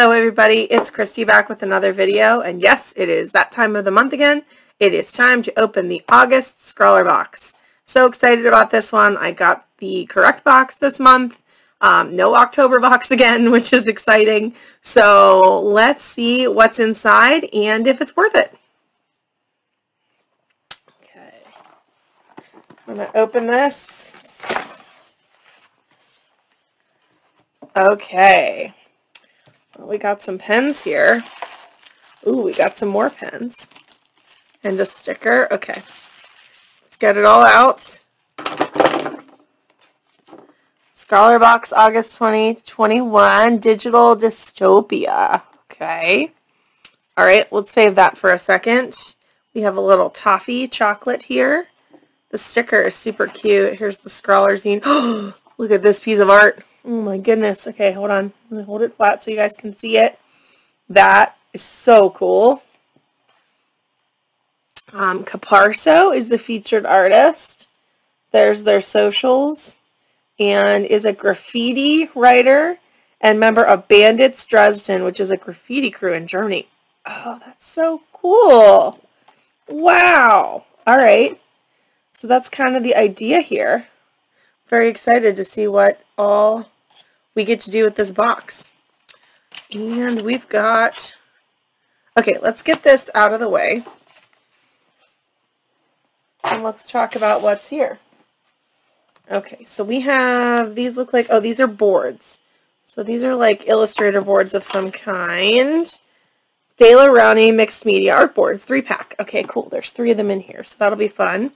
Hello everybody, it's Kristy back with another video, and yes, it is that time of the month again. It is time to open the August Scrawlrbox. So excited about this one. I got the correct box this month. Um, no October box again, which is exciting. So let's see what's inside and if it's worth it. Okay, I'm going to open this. Okay, we got some pens here. Ooh, we got some more pens. And a sticker. Okay, Let's get it all out. Scrawlrbox, August 2021, Digital Dystopia. Okay. All right, let's save that for a second. We have a little toffee chocolate here. The sticker is super cute. Here's the Scrawlr zine. Look at this piece of art. Oh my goodness. Okay, hold on. Hold it flat so you guys can see it. That is so cool. Um, Caparso is the featured artist. There's their socials and is a graffiti writer and member of Bandits Dresden, which is a graffiti crew in Germany. Oh, that's so cool. Wow. All right. So that's kind of the idea here. Very excited to see what all we get to do with this box. And we've got, okay, let's get this out of the way. And let's talk about what's here. Okay, so we have, these look like, oh, these are boards. So these are like illustrator boards of some kind. Daler Rowney Mixed Media Art Boards, three pack. Okay, cool. There's three of them in here, so that'll be fun.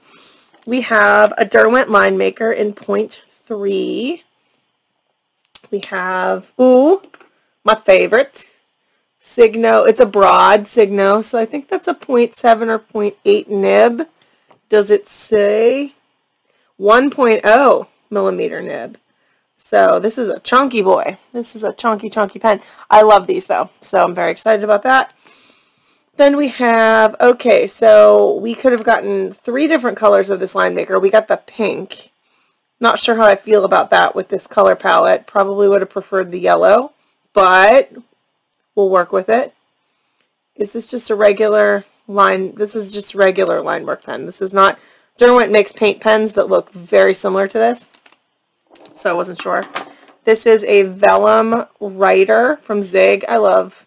We have a Derwent line maker in point three. We have, ooh, my favorite, Signo. It's a broad Signo, so I think that's a 0.7 or 0.8 nib does it say 1.0 millimeter nib. So this is a chunky boy. This is a chunky, chunky pen. I love these though, so I'm very excited about that. Then we have, okay, so we could have gotten three different colors of this line maker. We got the pink. Not sure how I feel about that with this color palette. Probably would have preferred the yellow, but we'll work with it. Is this just a regular line. This is just regular line work pen. This is not, Derwent makes paint pens that look very similar to this. So I wasn't sure. This is a vellum writer from Zig. I love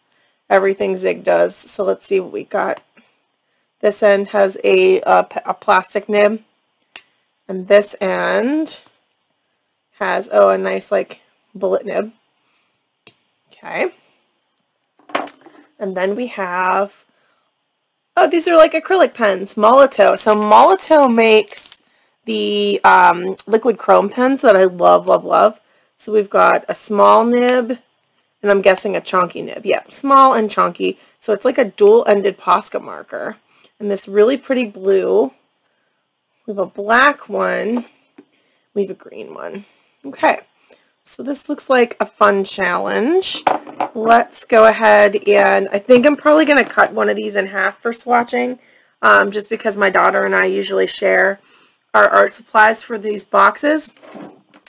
everything Zig does. So let's see what we got. This end has a, uh, a, a plastic nib. And this end has, oh, a nice like bullet nib. Okay. And then we have Oh, these are like acrylic pens, Molotow. So Molotow makes the um, liquid chrome pens that I love, love, love. So we've got a small nib, and I'm guessing a chunky nib. Yeah, small and chunky. So it's like a dual-ended Posca marker. And this really pretty blue. We have a black one. We have a green one. Okay. So this looks like a fun challenge. Let's go ahead and I think I'm probably going to cut one of these in half for swatching um, just because my daughter and I usually share our art supplies for these boxes.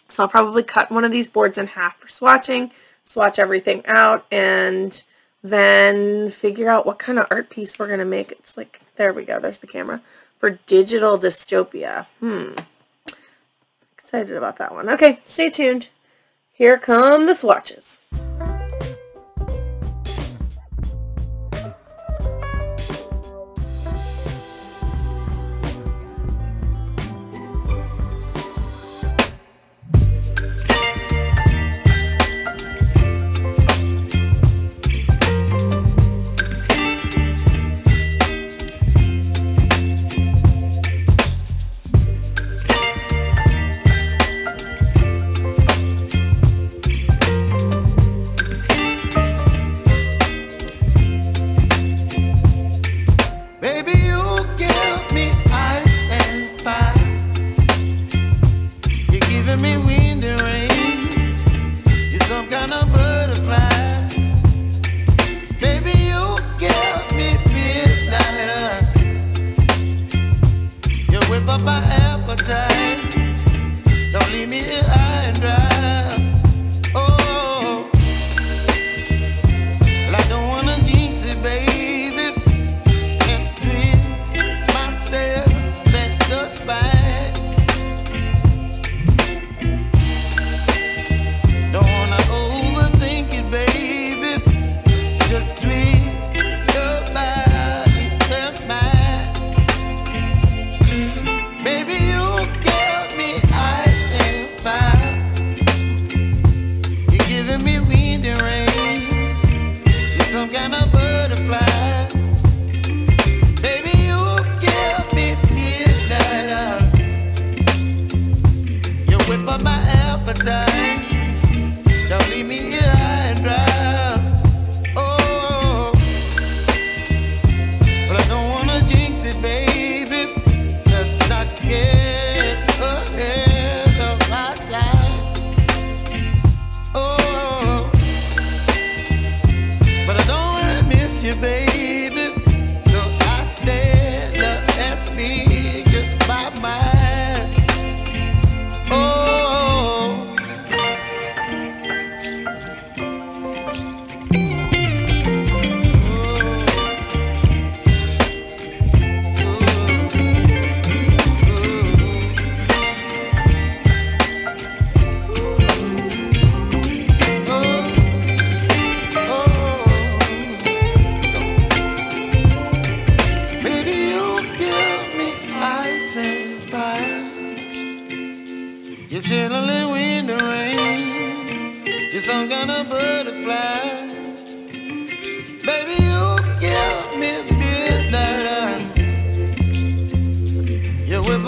So I'll probably cut one of these boards in half for swatching, swatch everything out, and then figure out what kind of art piece we're going to make. It's like, there we go, there's the camera, for Digital Dystopia. Hmm. Excited about that one. Okay, stay tuned. Here come the swatches.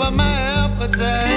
Up my appetite.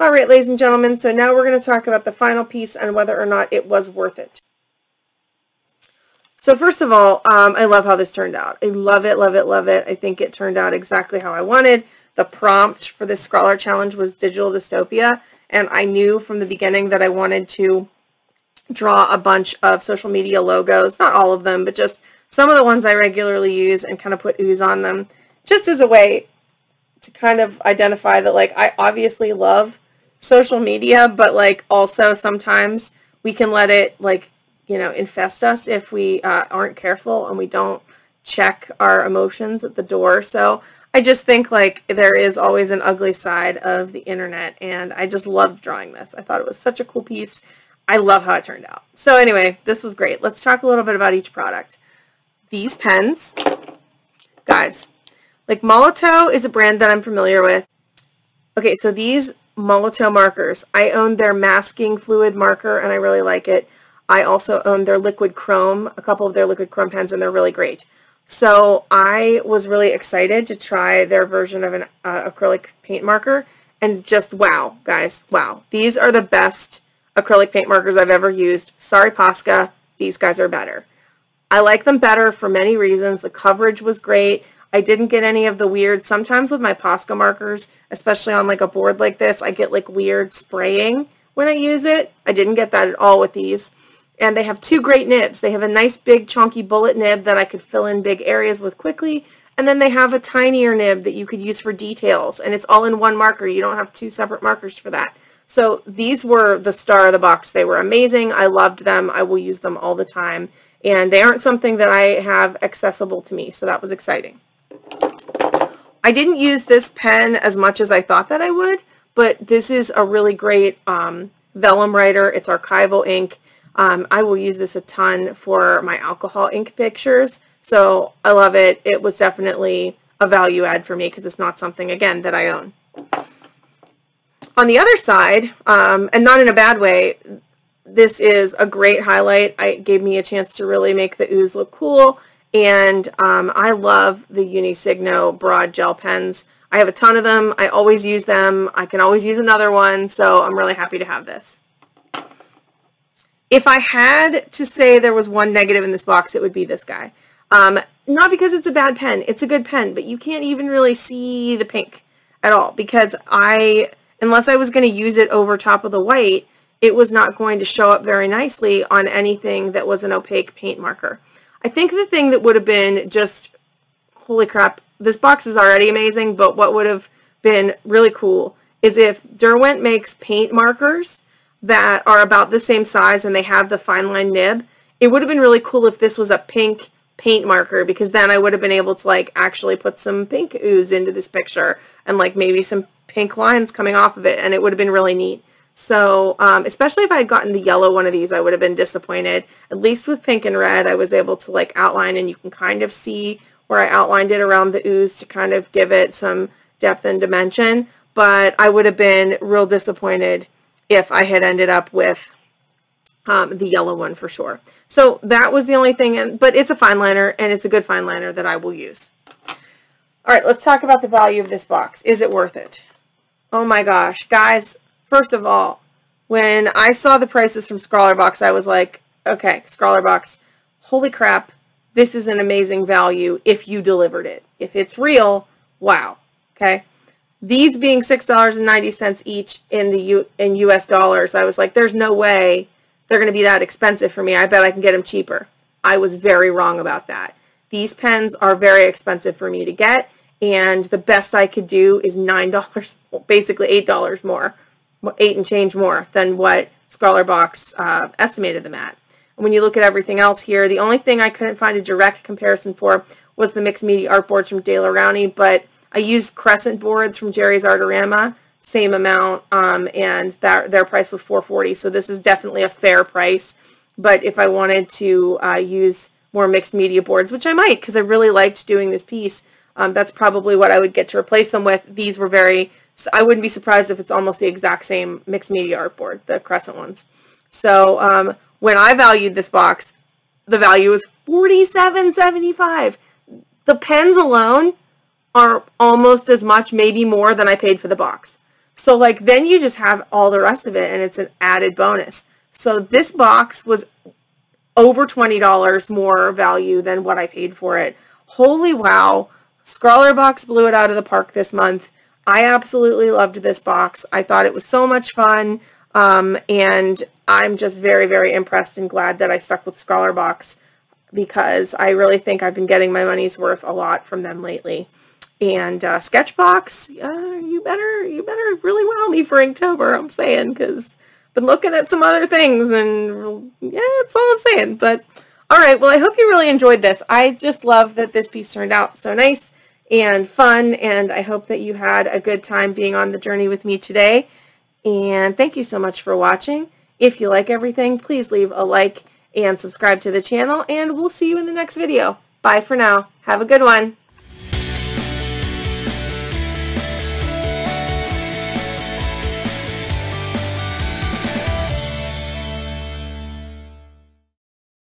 All right, ladies and gentlemen, so now we're going to talk about the final piece and whether or not it was worth it. So first of all, um, I love how this turned out. I love it, love it, love it. I think it turned out exactly how I wanted. The prompt for this Scrawlr Challenge was digital dystopia, and I knew from the beginning that I wanted to draw a bunch of social media logos, not all of them, but just some of the ones I regularly use and kind of put ooze on them, just as a way to kind of identify that, like, I obviously love social media, but, like, also sometimes we can let it, like, you know, infest us if we uh, aren't careful and we don't check our emotions at the door. So I just think like there is always an ugly side of the internet and I just loved drawing this. I thought it was such a cool piece. I love how it turned out. So anyway, this was great. Let's talk a little bit about each product. These pens, guys, like Molotow is a brand that I'm familiar with. Okay, so these Molotow markers, I own their masking fluid marker and I really like it. I also own their liquid chrome, a couple of their liquid chrome pens, and they're really great. So I was really excited to try their version of an uh, acrylic paint marker and just wow, guys, wow. These are the best acrylic paint markers I've ever used. Sorry, Posca, these guys are better. I like them better for many reasons. The coverage was great. I didn't get any of the weird, sometimes with my Posca markers, especially on like a board like this, I get like weird spraying when I use it. I didn't get that at all with these. And they have two great nibs. They have a nice big chunky bullet nib that I could fill in big areas with quickly. And then they have a tinier nib that you could use for details. And it's all in one marker. You don't have two separate markers for that. So these were the star of the box. They were amazing. I loved them. I will use them all the time. And they aren't something that I have accessible to me. So that was exciting. I didn't use this pen as much as I thought that I would. But this is a really great um, vellum writer. It's archival ink. Um, I will use this a ton for my alcohol ink pictures. So I love it. It was definitely a value add for me because it's not something, again, that I own. On the other side, um, and not in a bad way, this is a great highlight. It gave me a chance to really make the ooze look cool. And um, I love the Uni Signo broad gel pens. I have a ton of them. I always use them. I can always use another one. So I'm really happy to have this. If I had to say there was one negative in this box, it would be this guy. Um, not because it's a bad pen. It's a good pen, but you can't even really see the pink at all because I, unless I was going to use it over top of the white, it was not going to show up very nicely on anything that was an opaque paint marker. I think the thing that would have been just, holy crap, this box is already amazing, but what would have been really cool is if Derwent makes paint markers that are about the same size and they have the fine line nib. It would have been really cool if this was a pink paint marker because then I would have been able to like actually put some pink ooze into this picture and like maybe some pink lines coming off of it and it would have been really neat. So um, especially if I had gotten the yellow one of these, I would have been disappointed. At least with pink and red, I was able to like outline and you can kind of see where I outlined it around the ooze to kind of give it some depth and dimension. But I would have been real disappointed if I had ended up with um, the yellow one for sure. So that was the only thing, and, but it's a fine liner, and it's a good fine liner that I will use. All right, let's talk about the value of this box. Is it worth it? Oh my gosh, guys, first of all, when I saw the prices from Scrawlrbox, I was like, okay, Scrawlrbox, holy crap, this is an amazing value if you delivered it. If it's real, wow, okay? These being $6.90 each in the U in US dollars, I was like, there's no way they're going to be that expensive for me. I bet I can get them cheaper. I was very wrong about that. These pens are very expensive for me to get, and the best I could do is $9, basically $8 more, 8 and change more than what Scrawlrbox uh, estimated them at. And when you look at everything else here, the only thing I couldn't find a direct comparison for was the mixed media art boards from Daler Rowney, but I used crescent boards from Jerry's Artorama, same amount, um, and that their price was 440. So this is definitely a fair price. But if I wanted to uh, use more mixed media boards, which I might, because I really liked doing this piece, um, that's probably what I would get to replace them with. These were very, I wouldn't be surprised if it's almost the exact same mixed media art board, the crescent ones. So um, when I valued this box, the value was 47.75. The pens alone are almost as much, maybe more than I paid for the box. So like then you just have all the rest of it and it's an added bonus. So this box was over $20 more value than what I paid for it. Holy wow. Scrawlrbox blew it out of the park this month. I absolutely loved this box. I thought it was so much fun. Um, and I'm just very, very impressed and glad that I stuck with Scrawlrbox because I really think I've been getting my money's worth a lot from them lately. And uh, Sketchbox, uh, you better you better really wow me for Inktober. I'm saying because I've been looking at some other things and yeah, that's all I'm saying. But all right, well I hope you really enjoyed this. I just love that this piece turned out so nice. And fun, and I hope that you had a good time being on the journey with me today. And thank you so much for watching. If you like everything, please leave a like and subscribe to the channel, and we'll see you in the next video. Bye for now. Have a good one.